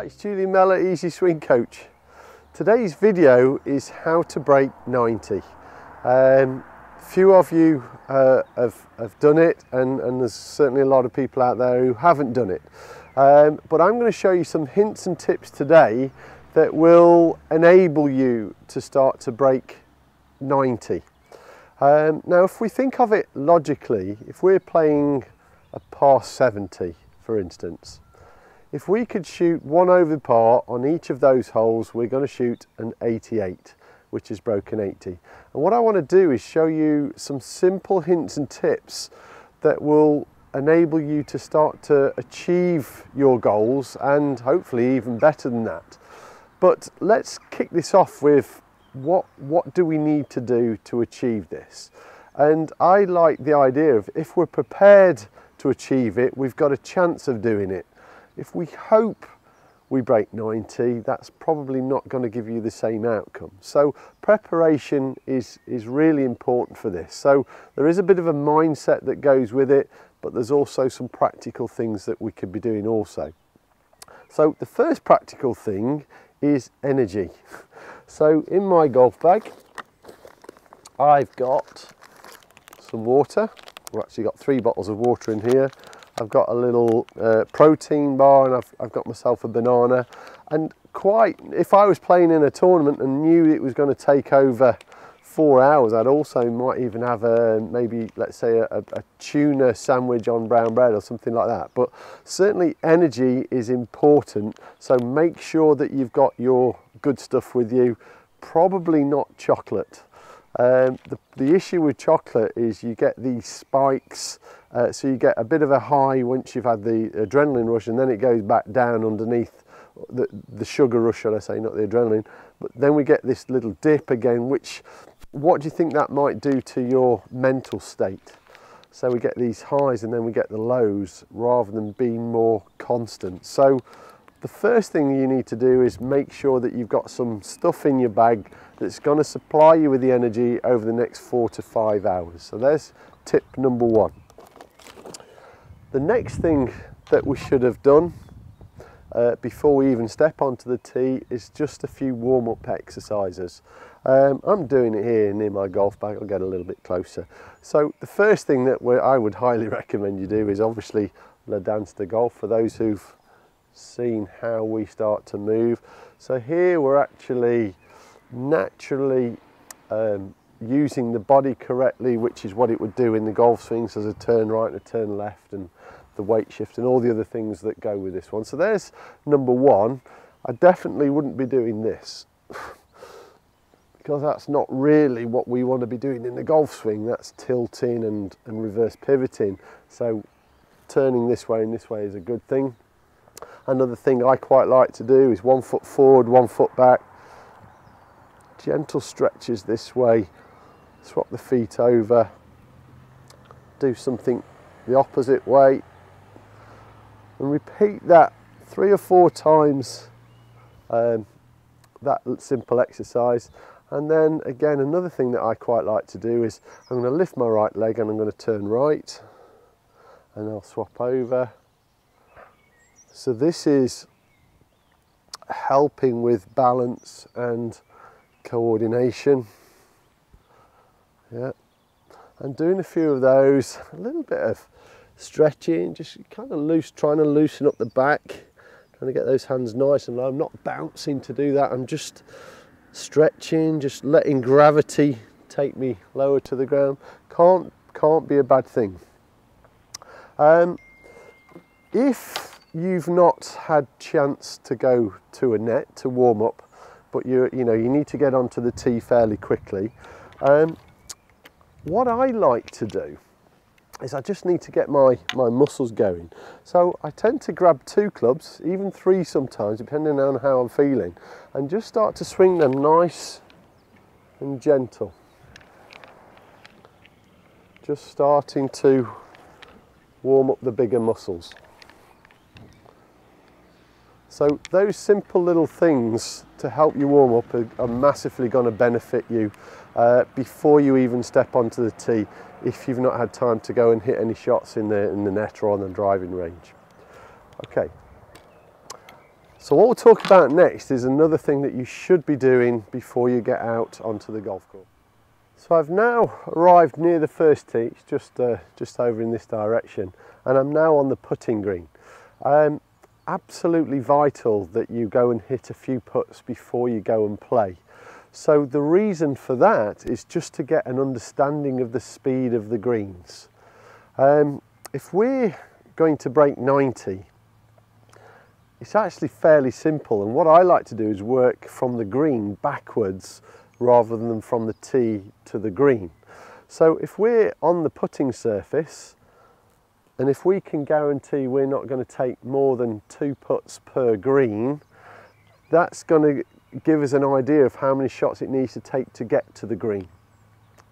Hi, it's Julian Mellor, Easy Swing Coach. Today's video is how to break 90. Um, few of you uh, have, have done it and, and, there's certainly a lot of people out there who haven't done it. Um, but I'm going to show you some hints and tips today that will enable you to start to break 90. Um, now if we think of it logically, if we're playing a par 70 for instance, if we could shoot one over par on each of those holes, we're going to shoot an 88, which is broken 80. And what I want to do is show you some simple hints and tips that will enable you to start to achieve your goals and hopefully even better than that. But let's kick this off with what, what do we need to do to achieve this? And I like the idea of if we're prepared to achieve it, we've got a chance of doing it. If we hope we break 90, that's probably not going to give you the same outcome. So preparation is, is really important for this. So there is a bit of a mindset that goes with it, but there's also some practical things that we could be doing also. So the first practical thing is energy. So in my golf bag, I've got some water. We've actually got three bottles of water in here. I've got a little uh, protein bar and I've, I've got myself a banana. And quite, if I was playing in a tournament and knew it was going to take over four hours, I'd also might even have a maybe, let's say, a, a, tuna sandwich on brown bread or something like that. But certainly energy is important. So make sure that you've got your good stuff with you. Probably not chocolate. Um, the, the issue with chocolate is you get these spikes, uh, so you get a bit of a high once you've had the adrenaline rush and then it goes back down underneath the, the sugar rush, should I say, not the adrenaline. But then we get this little dip again, which, what do you think that might do to your mental state? So we get these highs and then we get the lows rather than being more constant. So the first thing you need to do is make sure that you've got some stuff in your bag that's going to supply you with the energy over the next four to five hours. So there's tip number one. The next thing that we should have done uh, before we even step onto the tee is just a few warm-up exercises. Um, I'm doing it here near my golf bag, I'll get a little bit closer. So the first thing that I would highly recommend you do is obviously the dance to golf for those who've seen how we start to move. So here we're actually naturally um, using the body correctly, which is what it would do in the golf swing, so there's a turn right and a turn left and the weight shift and all the other things that go with this one. So there's number one. I definitely wouldn't be doing this because that's not really what we want to be doing in the golf swing. That's tilting and, and reverse pivoting. So turning this way and this way is a good thing. Another thing I quite like to do is one foot forward, one foot back. Gentle stretches this way, swap the feet over, do something the opposite way, and repeat that three or four times, um, that simple exercise. And then again, another thing that I quite like to do is I'm going to lift my right leg and I'm going to turn right, and I'll swap over so this is helping with balance and coordination. Yeah. And doing a few of those, a little bit of stretching, just kind of loose, trying to loosen up the back, trying to get those hands nice and low. I'm not bouncing to do that, I'm just stretching, just letting gravity take me lower to the ground. Can't, can't be a bad thing. Um, if you've not had chance to go to a net to warm up, but you you know you need to get onto the tee fairly quickly. Um, what I like to do is I just need to get my, my muscles going. So I tend to grab two clubs, even three sometimes, depending on how I'm feeling, and just start to swing them nice and gentle. Just starting to warm up the bigger muscles. So those simple little things to help you warm up are, are massively going to benefit you uh, before you even step onto the tee if you've not had time to go and hit any shots in the, in the net or on the driving range. Okay, So what we'll talk about next is another thing that you should be doing before you get out onto the golf course. So I've now arrived near the first tee, it's just, uh, just over in this direction, and I'm now on the putting green. Um, absolutely vital that you go and hit a few putts before you go and play. So the reason for that is just to get an understanding of the speed of the greens. Um, if we're going to break 90, it's actually fairly simple and what I like to do is work from the green backwards rather than from the tee to the green. So if we're on the putting surface and if we can guarantee we're not going to take more than two putts per green, that's going to give us an idea of how many shots it needs to take to get to the green.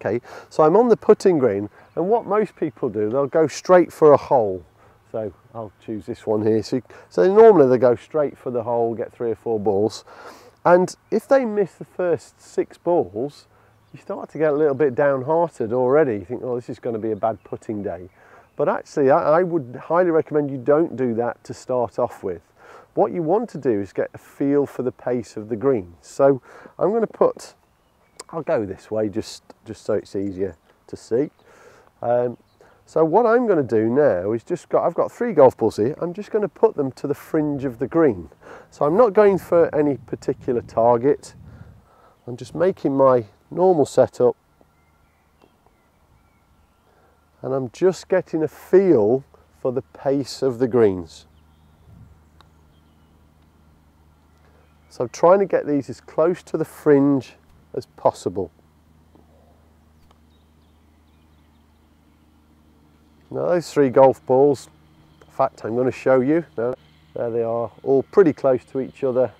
Okay, so I'm on the putting green and what most people do, they'll go straight for a hole. So I'll choose this one here. So, so normally they go straight for the hole, get three or four balls. And if they miss the first six balls, you start to get a little bit downhearted already. You think, oh, this is going to be a bad putting day. But actually, I, I would highly recommend you don't do that to start off with. What you want to do is get a feel for the pace of the green. So I'm going to put, I'll go this way just, just so it's easier to see. Um, so what I'm going to do now is just got, I've got three golf balls here, I'm just going to put them to the fringe of the green. So I'm not going for any particular target, I'm just making my normal setup and I'm just getting a feel for the pace of the greens. So I'm trying to get these as close to the fringe as possible. Now those three golf balls, in fact I'm going to show you, now, there they are, all pretty close to each other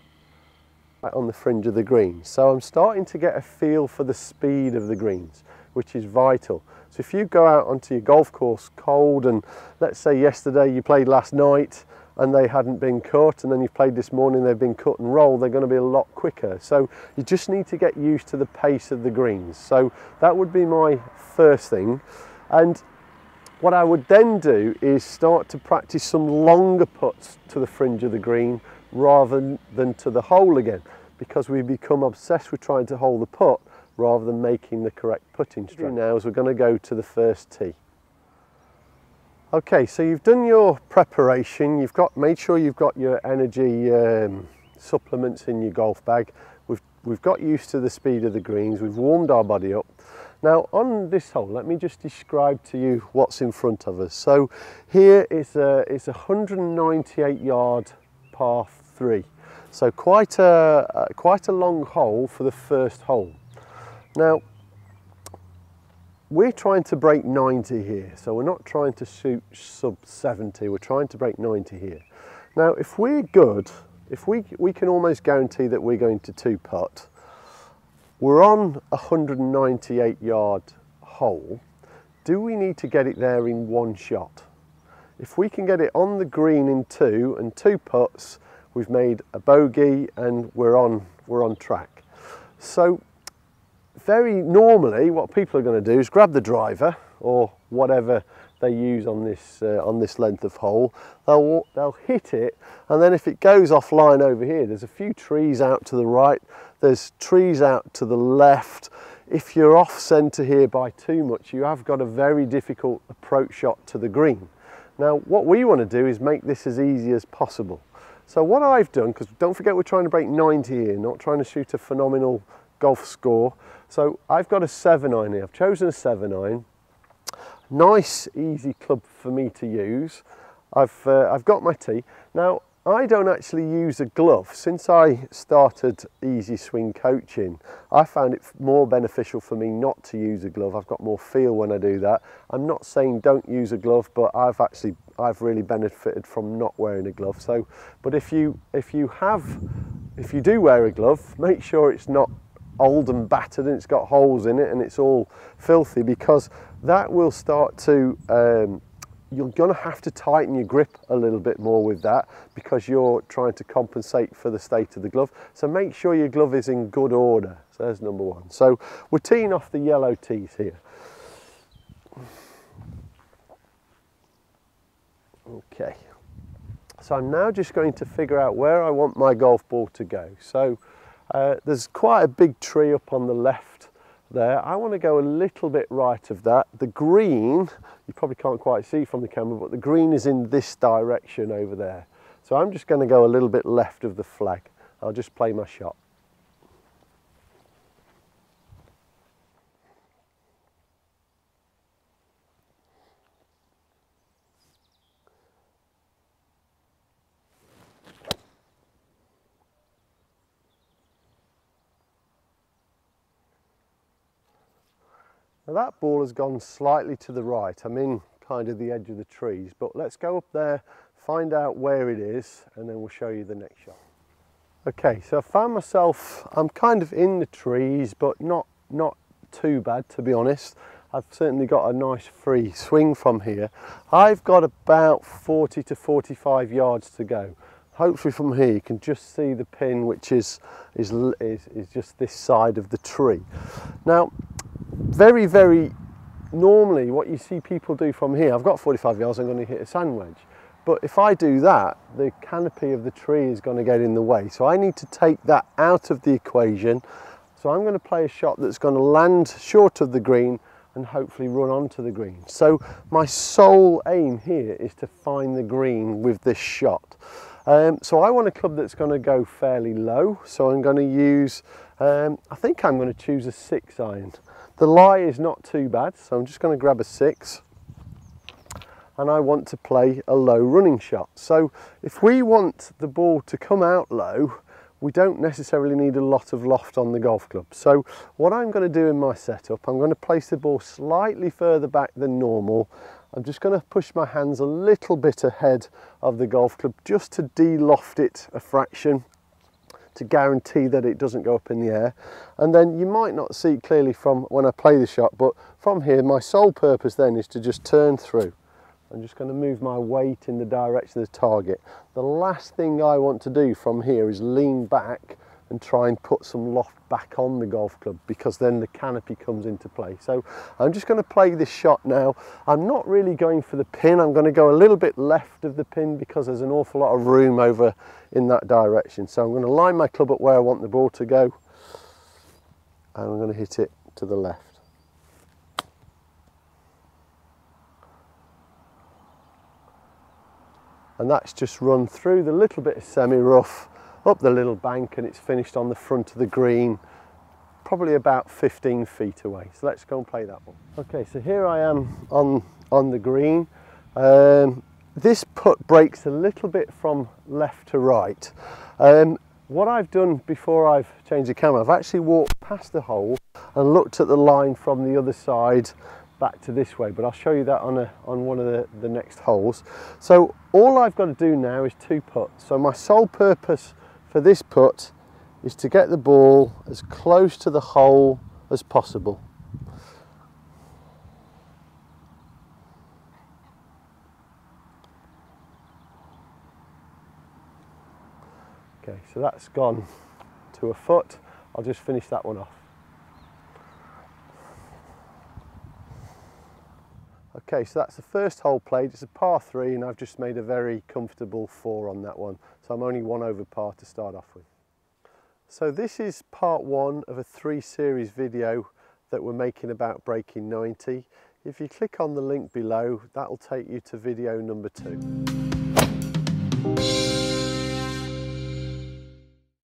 right on the fringe of the green. So I'm starting to get a feel for the speed of the greens, which is vital. So if you go out onto your golf course cold and let's say yesterday you played last night and they hadn't been cut and then you've played this morning they've been cut and rolled they're going to be a lot quicker so you just need to get used to the pace of the greens so that would be my first thing and what I would then do is start to practice some longer putts to the fringe of the green rather than to the hole again because we become obsessed with trying to hold the putt rather than making the correct putting stroke. Now as we're going to go to the first tee. Okay, so you've done your preparation, you've got made sure you've got your energy um, supplements in your golf bag. We've, we've got used to the speed of the greens, we've warmed our body up. Now on this hole, let me just describe to you what's in front of us. So here is a, it's a 198 yard par three. So quite a, quite a long hole for the first hole. Now, we're trying to break 90 here. So we're not trying to shoot sub 70, we're trying to break 90 here. Now, if we're good, if we, we can almost guarantee that we're going to two putt, we're on a 198 yard hole. Do we need to get it there in one shot? If we can get it on the green in two and two putts, we've made a bogey and we're on, we're on track. So very normally what people are going to do is grab the driver or whatever they use on this uh, on this length of hole. They'll they'll hit it and then if it goes offline over here there's a few trees out to the right there's trees out to the left. If you're off center here by too much you have got a very difficult approach shot to the green. Now what we want to do is make this as easy as possible. So what I've done because don't forget we're trying to break 90 here not trying to shoot a phenomenal golf score so I've got a 7 iron here I've chosen a 7 iron Nice, easy club for me to use. I've, uh, I've got my tee. Now, I don't actually use a glove. Since I started Easy Swing coaching, I found it more beneficial for me not to use a glove. I've got more feel when I do that. I'm not saying don't use a glove, but I've actually, I've really benefited from not wearing a glove. So, but if you, if you have, if you do wear a glove, make sure it's not old and battered and it's got holes in it and it's all filthy because that will start to um, you're going to have to tighten your grip a little bit more with that because you're trying to compensate for the state of the glove. So make sure your glove is in good order. So there's number one. So we're teeing off the yellow tees here. Okay. So I'm now just going to figure out where I want my golf ball to go. So uh, there's quite a big tree up on the left there. I want to go a little bit right of that. The green, you probably can't quite see from the camera, but the green is in this direction over there. So I'm just going to go a little bit left of the flag. I'll just play my shot. That ball has gone slightly to the right. I'm in kind of the edge of the trees, but let's go up there, find out where it is, and then we'll show you the next shot. Okay, so I found myself, I'm kind of in the trees, but not, not too bad to be honest. I've certainly got a nice free swing from here. I've got about 40 to 45 yards to go. Hopefully from here you can just see the pin which is, is, is, is just this side of the tree. Now very, very normally what you see people do from here, I've got 45 yards, I'm going to hit a sand wedge. But if I do that, the canopy of the tree is going to get in the way. So I need to take that out of the equation. So I'm going to play a shot that's going to land short of the green and hopefully run onto the green. So my sole aim here is to find the green with this shot. Um, so I want a club that's going to go fairly low. So I'm going to use, um, I think I'm going to choose a six iron. The lie is not too bad, so I'm just going to grab a six and I want to play a low running shot. So if we want the ball to come out low, we don't necessarily need a lot of loft on the golf club. So what I'm going to do in my setup, I'm going to place the ball slightly further back than normal. I'm just going to push my hands a little bit ahead of the golf club just to de-loft it a fraction to guarantee that it doesn't go up in the air. And then you might not see clearly from when I play the shot, but from here, my sole purpose then is to just turn through. I'm just going to move my weight in the direction of the target. The last thing I want to do from here is lean back and try and put some loft back on the golf club because then the canopy comes into play. So I'm just going to play this shot now. I'm not really going for the pin. I'm going to go a little bit left of the pin because there's an awful lot of room over in that direction. So I'm going to line my club up where I want the ball to go and I'm going to hit it to the left. And that's just run through the little bit of semi-rough up the little bank and it's finished on the front of the green probably about 15 feet away. So let's go and play that one. Okay so here I am on on the green. Um, this putt breaks a little bit from left to right. Um, what I've done before I've changed the camera I've actually walked past the hole and looked at the line from the other side back to this way but I'll show you that on a on one of the, the next holes. So all I've got to do now is two putts. So my sole purpose for this putt is to get the ball as close to the hole as possible. Okay, so that's gone to a foot. I'll just finish that one off. Okay, so that's the first hole played. It's a par three and I've just made a very comfortable four on that one. So I'm only one over par to start off with. So this is part one of a three series video that we're making about breaking 90. If you click on the link below, that'll take you to video number two.